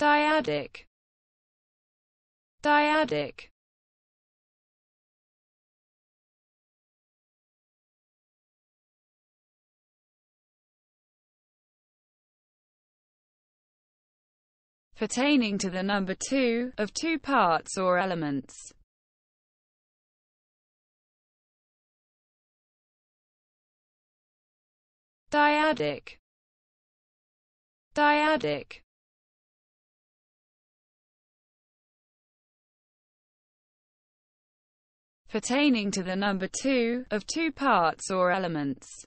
dyadic. Dyadic. Pertaining to the number 2, of two parts or elements. Dyadic. Dyadic pertaining to the number 2, of two parts or elements.